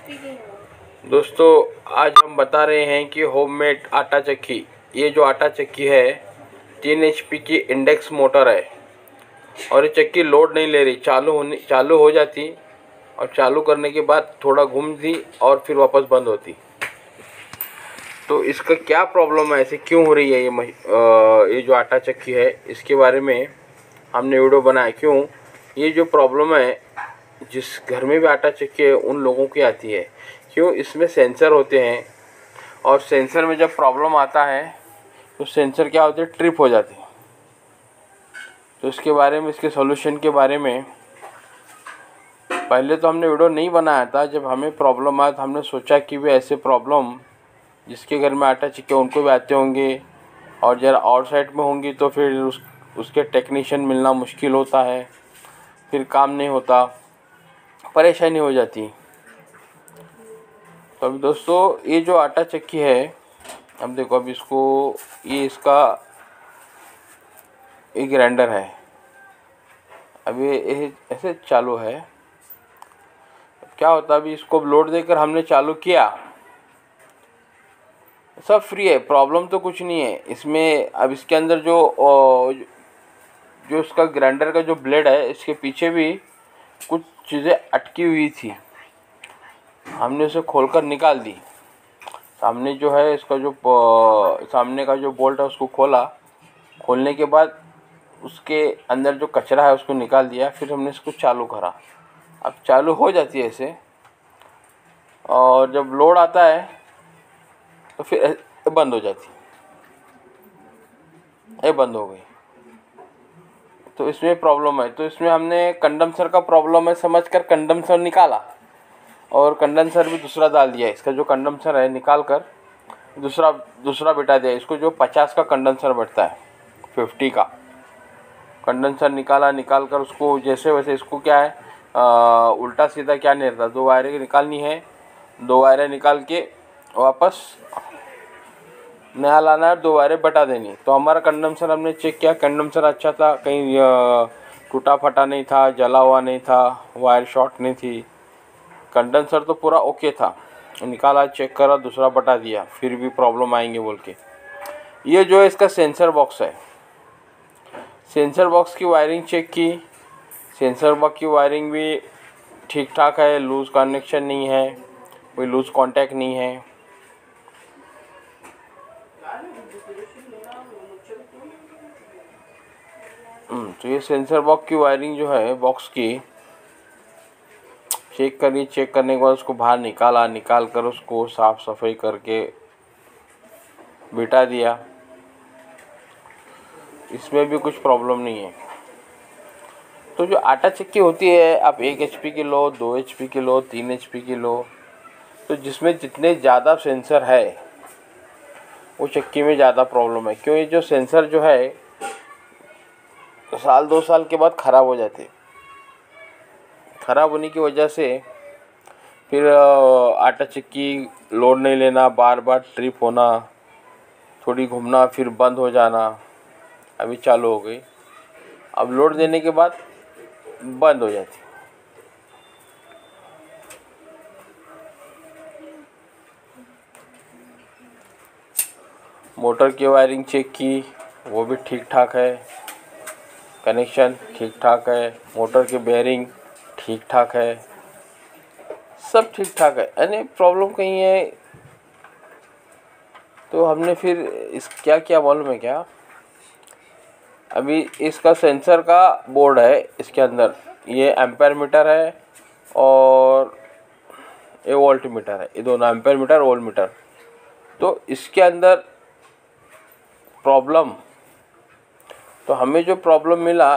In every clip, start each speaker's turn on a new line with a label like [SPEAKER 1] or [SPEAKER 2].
[SPEAKER 1] दोस्तों आज हम बता रहे हैं कि होममेड आटा चक्की ये जो आटा चक्की है तीन एच की इंडेक्स मोटर है। और ये चक्की लोड नहीं ले रही चालू होने चालू हो जाती और चालू करने के बाद थोड़ा घूमती और फिर वापस बंद होती। तो इसका क्या प्रॉब्लम है ऐसे क्यों हो रही है ये आ, ये जो आटा चक्की है इसके बारे में हमने वीडियो बनाया। क्यों? ये जो प्रॉब्लम है जिस घर में भी आटा चक्की उन लोगों की आती है। क्यों? इसमें सेंसर होते हैं। और सेंसर में जब प्रॉब्लम आता है तो सेंसर क्या होते हैं? ट्रिप हो जाते हैं। तो इसके बारे में, इसके सॉल्यूशन के बारे में, पहले तो हमने वीडियो नहीं बनाया था। जब हमें प्रॉब्लम आया तो हमने सोचा कि भी ऐसे प्रॉब्लम जिसके घर में आटा चिक्के उनको भी आते होंगे। और ज़रा आउट साइड में होंगी तो फिर उस, उसके टेक्नीशियन मिलना मुश्किल होता है। फिर काम नहीं होता। परेशानी हो जाती। तो अभी दोस्तों, ये जो आटा चक्की है, अब देखो, अब इसको, ये इसका ये ग्राइंडर है। अब ये ऐसे चालू है। क्या होता अभी इसको लोड देकर हमने चालू किया। सब फ्री है प्रॉब्लम तो कुछ नहीं है। इसमें, अब इसके अंदर जो जो इसका ग्राइंडर का जो ब्लेड है, इसके पीछे भी कुछ चीज़ें अटकी हुई थी। हमने उसे खोलकर निकाल दी। सामने जो है, इसका जो सामने का जो बोल्ट है, उसको खोला। खोलने के बाद उसके अंदर जो कचरा है, उसको निकाल दिया। फिर हमने इसको चालू करा। अब चालू हो जाती है ऐसे और जब लोड आता है तो फिर बंद हो जाती है। ये बंद हो गई। तो इसमें प्रॉब्लम है। तो इसमें हमने कंडेंसर का प्रॉब्लम है समझ कर कंडेंसर निकाला। और कंडेंसर भी दूसरा डाल दिया इसका जो कंडेंसर है निकाल कर दूसरा दूसरा बिठा दिया इसको जो पचास का कंडेंसर बैठता है फिफ्टी का। कंडेंसर निकाला निकाल कर उसको जैसे वैसे इसको क्या है आ, उल्टा सीधा क्या नहीं रहता दो वायरें निकालनी है। दो वायरें निकाल के वापस नया लाना है दो वायरें बटा देनी। तो हमारा कंडमसर हमने चेक किया कंडमसर अच्छा था, कहीं टूटा फटा नहीं था, जला हुआ नहीं था वायर शॉर्ट नहीं थी। कंडेंसर तो पूरा ओके था। निकाला चेक करा, दूसरा बटा दिया, फिर भी प्रॉब्लम आएँगे बोल के। ये जो है, इसका सेंसर बॉक्स है। सेंसर बॉक्स की वायरिंग चेक की। सेंसर बॉक्स की वायरिंग भी ठीक ठाक है लूज़ कनेक्शन नहीं है, कोई लूज़ कांटेक्ट नहीं है। तो ये सेंसर बॉक्स की वायरिंग जो है बॉक्स की चेक करी चेक करने के बाद उसको बाहर निकाला, निकाल कर उसको साफ़ सफ़ाई करके बिठा दिया। इसमें भी कुछ प्रॉब्लम नहीं है। तो जो आटा चक्की होती है, आप एक एच की लो, दो एच की लो, तीन एच की लो तो जिसमें जितने ज़्यादा सेंसर है, वो चक्की में ज़्यादा प्रॉब्लम है। क्यों? ये जो सेंसर जो है साल, दो साल के बाद ख़राब हो जाते। ख़राब होने की वजह से फिर आटा चक्की, लोड नहीं लेना बार बार ट्रिप होना, थोड़ी घूमना, फिर बंद हो जाना, अभी चालू हो गई। अब लोड देने के बाद बंद हो जाती। मोटर की वायरिंग चेक की, वो भी ठीक ठाक है। कनेक्शन ठीक ठाक है, मोटर के बेयरिंग ठीक ठाक है, सब ठीक ठाक है। यानी प्रॉब्लम कहीं है? तो हमने फिर इस क्या क्या मालूम है क्या? अभी इसका सेंसर का बोर्ड है इसके अंदर। ये एम्पेयर मीटर है और ये वोल्ट मीटर है। ये दोनों एम्पेयर मीटर वोल्ट मीटर तो इसके अंदर प्रॉब्लम तो हमें जो प्रॉब्लम मिला,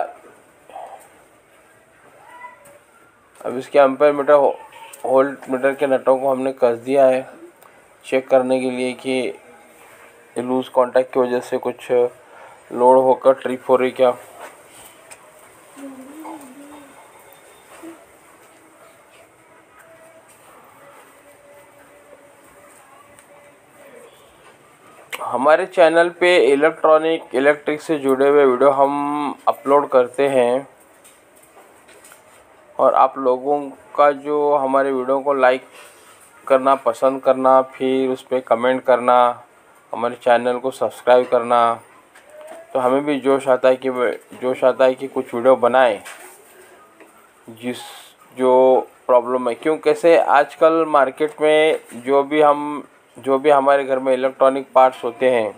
[SPEAKER 1] अब इसके एम्पेयर मीटर होल्ड मीटर के नटों को हमने कस दिया है। चेक करने के लिए कि लूज़ कांटेक्ट की वजह से कुछ लोड होकर ट्रिप हो रही क्या। हमारे चैनल पे इलेक्ट्रॉनिक, इलेक्ट्रिक से जुड़े हुए वीडियो हम अपलोड करते हैं। और आप लोगों का जो हमारे वीडियो को लाइक करना, पसंद करना, फिर उस पर कमेंट करना, हमारे चैनल को सब्सक्राइब करना तो हमें भी जोश आता है कि जोश आता है कि कुछ वीडियो बनाएँ, जिस, जो प्रॉब्लम है। क्यों? कैसे? आजकल मार्केट में जो भी हम जो भी हमारे घर में इलेक्ट्रॉनिक पार्ट्स होते हैं,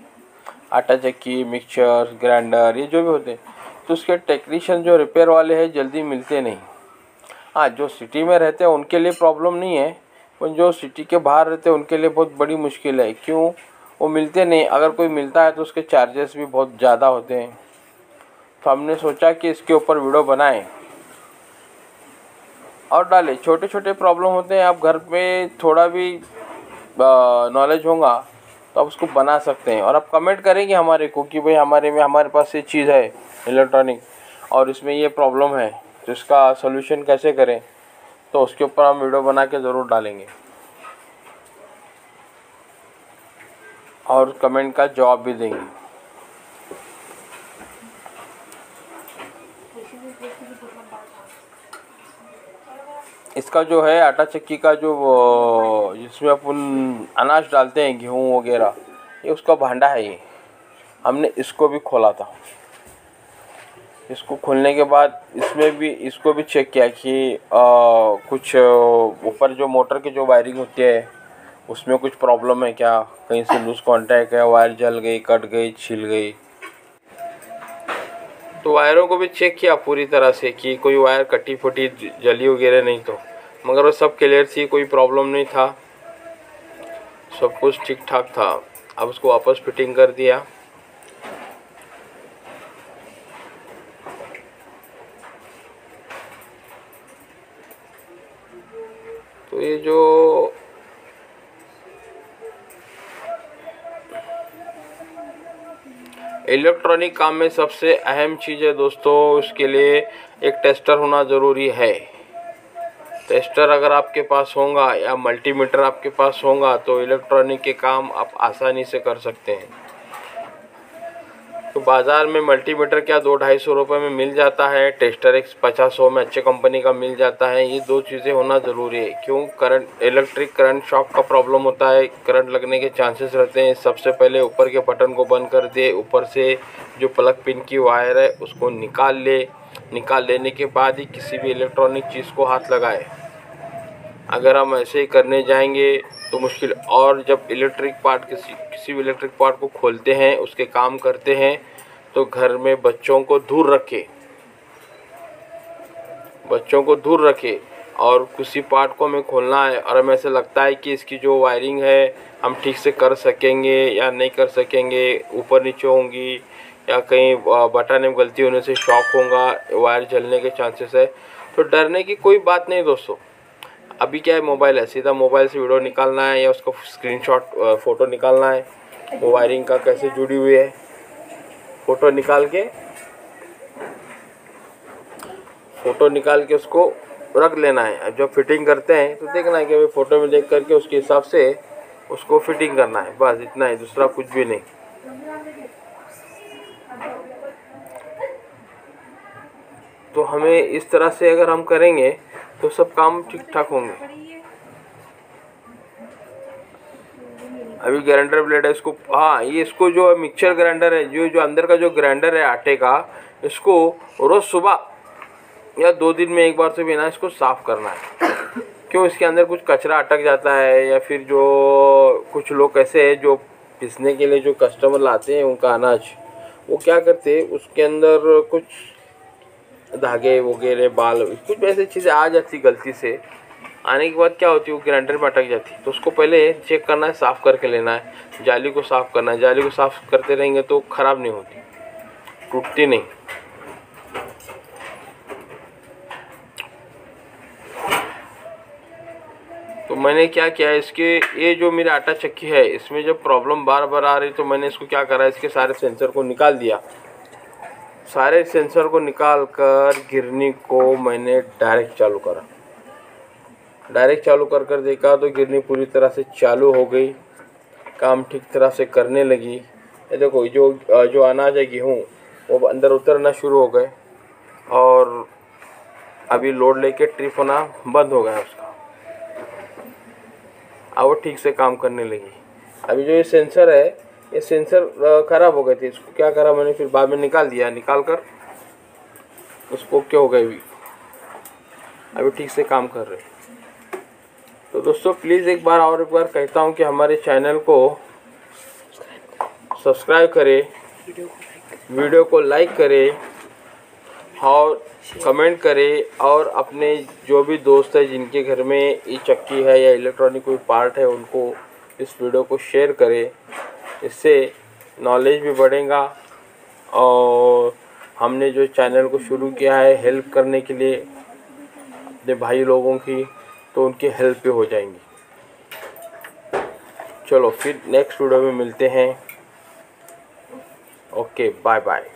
[SPEAKER 1] आटा चक्की मिक्सचर ग्राइंडर ये जो भी होते हैं तो उसके टेक्नीशियन जो रिपेयर वाले हैं जल्दी मिलते नहीं। हाँ जो सिटी में रहते हैं, उनके लिए प्रॉब्लम नहीं है, पर जो सिटी के बाहर रहते हैं, उनके लिए बहुत बड़ी मुश्किल है। क्यों? वो मिलते नहीं। अगर कोई मिलता है तो उसके चार्जेस भी बहुत ज़्यादा होते हैं। तो हमने सोचा कि इसके ऊपर वीडियो बनाएँ। और डालें। छोटे छोटे प्रॉब्लम होते हैं। आप घर में थोड़ा भी नॉलेज होगा तो आप उसको बना सकते हैं। और आप कमेंट करेंगे हमारे को कि भाई हमारे में, हमारे पास ये चीज़ है इलेक्ट्रॉनिक और इसमें ये प्रॉब्लम है तो इसका सोल्यूशन कैसे करें तो उसके ऊपर हम वीडियो बना के ज़रूर डालेंगे। और कमेंट का जवाब भी देंगे। इसका जो है आटा चक्की का जो जिसमें अपन अनाज डालते हैं गेहूँ वगैरह ये उसका भांडा है ये। हमने इसको भी खोला था। इसको खोलने के बाद इसमें भी इसको भी चेक किया कि आ, कुछ ऊपर जो मोटर की जो वायरिंग होती है उसमें कुछ प्रॉब्लम है क्या? कहीं से लूज कांटेक्ट है वायर जल गई कट गई छिल गई। तो वायरों को भी चेक किया पूरी तरह से कि कोई वायर कटी फटी जली वगैरह नहीं तो। मगर वो सब क्लियर थी, कोई प्रॉब्लम नहीं था। सब कुछ ठीक ठाक था। अब उसको वापस फिटिंग कर दिया। तो ये जो इलेक्ट्रॉनिक काम में सबसे अहम चीज़ है दोस्तों, उसके लिए एक टेस्टर होना ज़रूरी है। टेस्टर अगर आपके पास होगा या मल्टीमीटर आपके पास होगा तो इलेक्ट्रॉनिक के काम आप आसानी से कर सकते हैं। तो बाज़ार में मल्टीमीटर क्या दो ढाई सौ रुपये में मिल जाता है? टेस्टर एक पचास सौ में अच्छे कंपनी का मिल जाता है। ये दो चीज़ें होना ज़रूरी है। क्यों? करंट, इलेक्ट्रिक करंट शॉक का प्रॉब्लम होता है। करंट लगने के चांसेस रहते हैं। सबसे पहले ऊपर के बटन को बंद कर दे। ऊपर से जो प्लग पिन की वायर है, उसको निकाल ले। निकाल लेने के बाद ही किसी भी इलेक्ट्रॉनिक चीज़ को हाथ लगाए। अगर हम ऐसे ही करने जाएँगे तो मुश्किल। और जब इलेक्ट्रिक पार्ट किसी किसी भी इलेक्ट्रिक पार्ट को खोलते हैं, उसके काम करते हैं तो घर में बच्चों को दूर रखे। बच्चों को दूर रखे। और किसी पार्ट को हमें खोलना है, और हमें ऐसा लगता है कि इसकी जो वायरिंग है, हम ठीक से कर सकेंगे या नहीं कर सकेंगे, ऊपर नीचे होंगी, या कहीं बटन में गलती होने से शॉक होगा, वायर जलने के चांसेस है। तो डरने की कोई बात नहीं दोस्तों। अभी क्या है मोबाइल है। सीधा मोबाइल से वीडियो निकालना है या उसका स्क्रीनशॉट फ़ोटो निकालना है। वो वायरिंग का कैसे जुड़ी हुई है। फ़ोटो निकाल के फ़ोटो निकाल के उसको रख लेना है। जब फिटिंग करते हैं तो देखना है कि भाई फ़ोटो में देख करके उसके हिसाब से उसको फिटिंग करना है। बस इतना ही, दूसरा कुछ भी नहीं। तो हमें इस तरह से अगर हम करेंगे तो सब काम ठीक ठाक होंगे। अभी ग्राइंडर ब्लेड है, इसको हाँ ये इसको जो मिक्सचर ग्राइंडर है, जो जो अंदर का जो ग्राइंडर है आटे का, इसको रोज़ सुबह या दो दिन में एक बार से भी ना इसको साफ़ करना है। क्यों? इसके अंदर कुछ कचरा अटक जाता है या फिर जो, कुछ लोग ऐसे हैं, जो पिसने के लिए जो कस्टमर लाते हैं उनका अनाज, वो क्या करते हैं, उसके अंदर कुछ धागे वगैरह, बाल, कुछ ऐसी चीज़ें आ जाती गलती से। आने के बाद क्या होती है, वो ग्राइंडर में अटक जाती तो उसको पहले चेक करना है, साफ़ करके लेना है। जाली को साफ़ करना है। जाली को साफ़ करते रहेंगे तो ख़राब नहीं होती। टूटती नहीं। तो मैंने क्या किया, इसके, ये जो मेरा आटा चक्की है, इसमें जब प्रॉब्लम बार बार आ रही तो मैंने इसको क्या करा, इसके सारे सेंसर को निकाल दिया। सारे सेंसर को निकाल कर गिरनी को मैंने डायरेक्ट चालू करा। डायरेक्ट चालू कर कर देखा तो गिरनी पूरी तरह से चालू हो गई, काम ठीक तरह से करने लगी। ये देखो, जो जो अनाज है गेहूँ, वो अंदर उतरना शुरू हो गए और अभी लोड लेके ट्रिप होना बंद हो गया उसका। अब वो ठीक से काम करने लगी। अभी जो ये सेंसर है ये सेंसर ख़राब हो गए थे। इसको क्या करा मैंने? फिर बाद में निकाल दिया निकाल कर उसको क्या हो गए भी अभी ठीक से काम कर रहे तो दोस्तों प्लीज़ एक बार और एक बार कहता हूँ कि हमारे चैनल को सब्सक्राइब करें वीडियो को लाइक करें, और कमेंट करें, और अपने जो भी दोस्त है जिनके घर में ये चक्की है या इलेक्ट्रॉनिक कोई पार्ट है, उनको इस वीडियो को शेयर करें। इससे नॉलेज भी बढ़ेगा और हमने जो चैनल को शुरू किया है हेल्प करने के लिए अपने भाई लोगों की तो उनकी हेल्प भी हो जाएँगी। चलो फिर नेक्स्ट वीडियो में मिलते हैं। Okay bye bye